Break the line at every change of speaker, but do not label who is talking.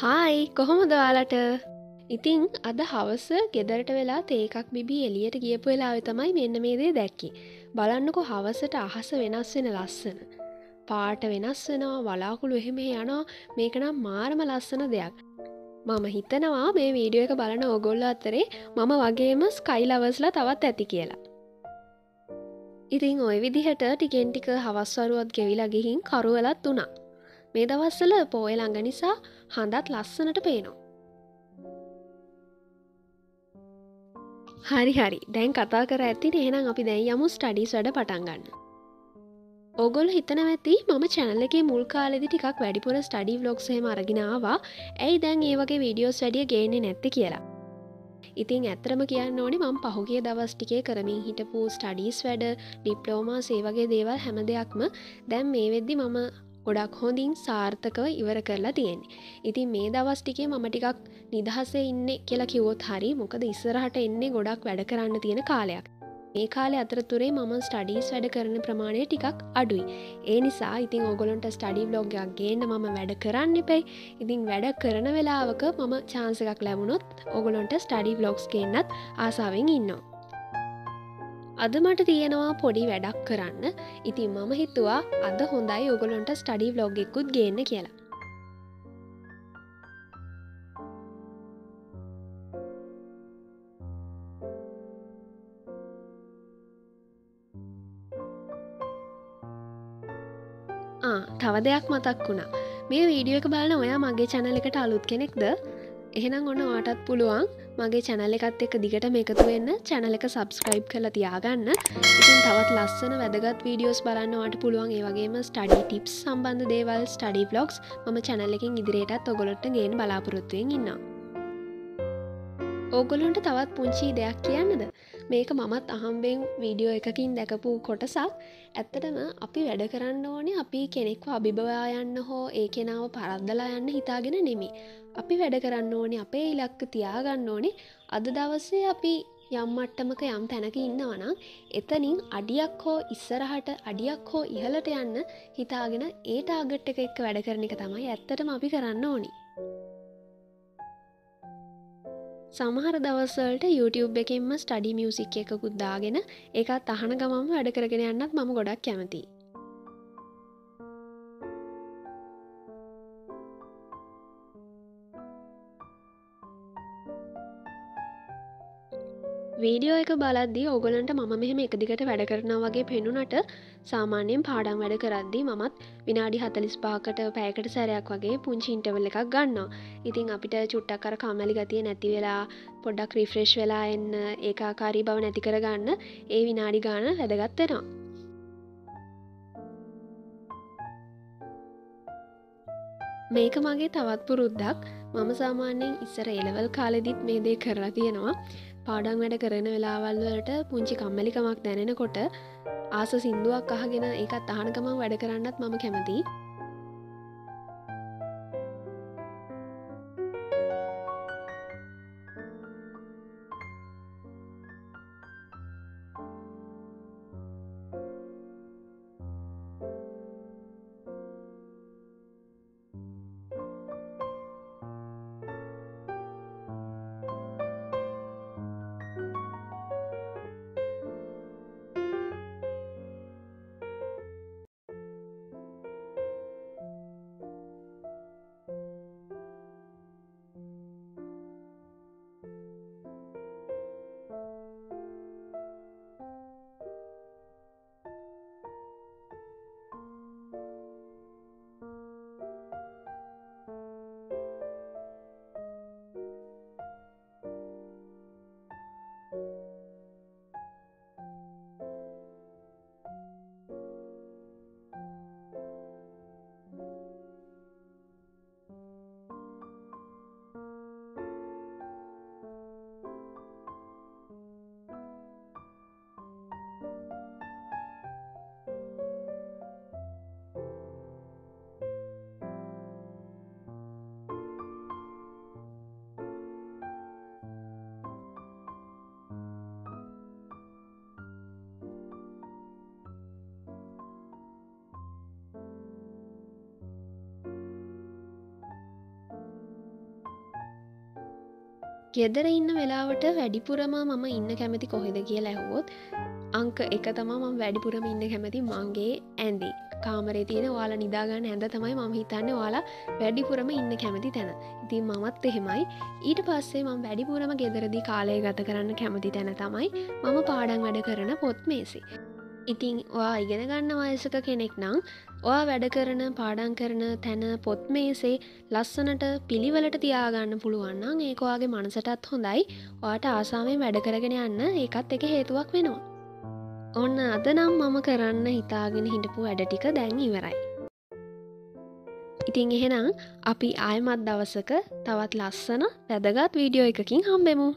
Hi කොහොමද ඔයාලට? ඉතිං අද හවස ගෙදරට වෙලා තේකක් බිබි එලියට ගියපු වෙලාවෙ තමයි මෙන්න මේ දේ දැක්කි. බලන්නකො හවසට අහස වෙනස් වෙන ලස්සන. පාට වෙනස් වෙනවා වලාකුළු එහෙම යනවා. මේකනම් මාරම ලස්සන දෙයක්. මම හිතනවා මේ වීඩියෝ එක බලන ඔගොල්ල අතරේ මම වගේම ස්කයිලවස්ලා තවත් ඇති කියලා. ඉතිං ඔය විදිහට ටිකෙන්ටික හවස්වරුවත් ගෙවිලා ගිහින් කරුවලත් වනා මේ දවස්සල පෝය ළඟ නිසා හඳත් ලස්සනට පේනවා. හරි හරි දැන් කතා කර ඇති එහෙනම් අපි දැයි යමු ස්ටඩිස් වැඩ පටන්ගන්න. ඔගොල් හිතන ඇති මම චැනල එක මුල් කාලෙදි ටිකක් වැඩිපුර ස්ටඩි වලොක්සේම අරගෙනවා ඇයි දැන් ඒවගේ වීඩියෝස් වැඩිය ගේන්නේ නැත්ති කියලා. ඉතින් ඇත්තරම කියන්න ඕනි මං පහුගේ දවස් ටිකේ කරමින් හිටපු ස්ටඩීස් වැඩ ඩිප්ලෝමා සේවගේ දේවල් හැම දෙයක්ම දැම් මේ වෙද්දි මම ගොඩක් හොඳින් සාර්ථකව ඉවර කරලා තියෙන්නේ. ඉතින් මේ දවස් ටිකේ මම ටිකක් නිදහසේ ඉන්න කියලා කිව්වොත් හරි මොකද ඉස්සරහට එන්නේ ගොඩක් වැඩ කරන්න තියෙන කාලයක්. මේ කාලෙ අතරතුරේ මම ස්ටඩීස් වැඩ කරන ප්‍රමාණය ටිකක් අඩුයි. ඒ නිසා ඉතින් ඔගොලොන්ට ස්ටඩි බ්ලොග්ගයක් ගේන්න මම වැඩ කරන්න එපයි. ඉතින් වැඩ කරන වෙලාවක මම චාන්සකක් ලැබුණොත් ඔගොලොන්ට ස්ටඩි බ්ලොග්ස් කියන්නත් ආසාාවෙන් ඉන්නවා. අද මට තියෙනවා පොඩි වැඩක් කරන්න ඉතින් මම හිතුවා අද හොඳයි ඔගොලොන්ට ස්ටඩි බ්ලොග් එකුත් ගේන්න කියලා තව දෙයක් මතක් වුණා. මේ වීඩියෝ එක බලන ඔයා මගේ චැනල එකට අලුත් කෙනෙක්ද? එහෙනම් ඔන්න වාටත් පුළුවන් මගේ චැනල එකත් එක දිගට මේකතු වෙන්න චැනල එක සබස්ක්‍රයිබ් කළ තියාගන්න. ඉතින් තවත් ලස්සන වැදගත් වීඩියෝස් බලන්නවාට පුළුවන්. ඒවගේම ස්ටඩි ටිප්ස් සම්බන්ධ දේවල් ස්ටඩි බ්ලොග්ස් ම චැනල එකින් ඉදිරියටත් ඔගොලොට ගෙන් බලාපොරොත්තුවෙන් ඉන්නවා. ඕගොලොන්ට තවත් පුංචි දෙයක් කියන්නද? මේක මමත් අහම්බෙන් වීඩියෝ එකකින් දැකපු කොටසක්. ඇත්තටම අපි වැඩ කරන්න ඕනේ අපි කෙනෙක්ව අභිභවා යන්න හෝ ඒ කෙනාව පරද්දලා යන්න හිතාගෙන නෙමි අපි වැඩ කරන්න ඕනේ අපේ ඉලක්ක තියාගන්න ඕනේ. අද දවස්සේ අපි යම්මට්ටමක යම් තැනක ඉන්නවනම් එතනින් අඩියක් හෝ ඉස්සරහට අඩියක් හෝ ඉහලට යන්න හිතාගෙන ඒ ටාගට් එක එක්ක වැඩ කරන එක තමයි ඇත්තටම අපි කරන්න ඕනිි. සමහර දවස්සල්ට YouTube එකෙන්ම ස්ටඩි මියසික් එකකුත් දාගෙන එකත් අහන ගමම වැඩ කරගෙන යන්නත් මම ගොඩක් කැමතියි. වීඩියෝ එක බලද්දි ඔගොලන්ට මම මෙහෙම එක දිගට වැඩ කරනා වගේ පෙනුනට සාමාන්‍යයෙන් පාඩම් වැඩ කරද්දි මමත් විනාඩි හතලිස් පාකට පෑකට සැරයක් වගේ පුංචි ඉන්ටවල් එකක් ගන්නවා. ඉතින් අපිට චුට්ටක් කර කමලි ගතිය නැති වෙලා පොඩ්ඩක් රිෆ්‍රෙශ් වෙලා එන්න ඒකාකාරී බව නැති කරගන්න ඒ විනාඩි ගාන වැදගත්වෙනවා මේක මගේ තවත් පුරුද්දක්. මම සාමාන්‍යයෙන් ඉස්සර එලවල් කාලෙදිත් මේ දේ කරලා තියෙනවා. පාඩන් වැඩ කරන වෙලාවල්වලට පුංචි කම්මලිකමක් දැනෙනකොට ආස සිින්දුවක් අහගෙන ඒකත් අහනකමක් වැඩ කරන්නත් මම කැමතියි. ගෙදර ඉන්න වෙලාවට වැඩිපුරම මම ඉන්න කැමති කොහෙද කියලා ඇහුවොත් අංක එක තමා මම වැඩිපුරම ඉන්න කැමති මංගේ ඇන්දි කාමරේ තියෙන වාලා නිදාගන්න ඇඳ තමයි මම හිතන්න වාලා වැඩිපුරම ඉන්න කැමති තැන. ඉතින් මමත් එහෙමයි. ඊට පස්සේ මම වැඩිපුරම ගෙදරදි කාලය ගත කරන්න කැමති තැන තමයි මම පාඩන් වැඩ කරන පොත් මේසි. ඉතිං වා ඉගෙන ගන්න වයසක කෙනෙක් නම් ඔයා වැඩ කරන පාඩන් කරන තැන පොත් මේසේ ලස්සනට පිළිවලට තියාගන්න පුළුවන්නම් ඒකවාගේ මනසටත් හොඳයි ඔයාට ආසාාවෙන් වැඩ කරගෙන යන්න ඒකත් එක හේතුවක් වෙනවා. ඔන්න අද නම් මම කරන්න හිතාගෙන හිටපු වැඩ ටික දැන් ඉවරයි. ඉතින් එහෙනම් අපි ආයමත් දවසක තවත් ලස්සන වැදගත් වීඩියෝ එකකින් හම්බෙමු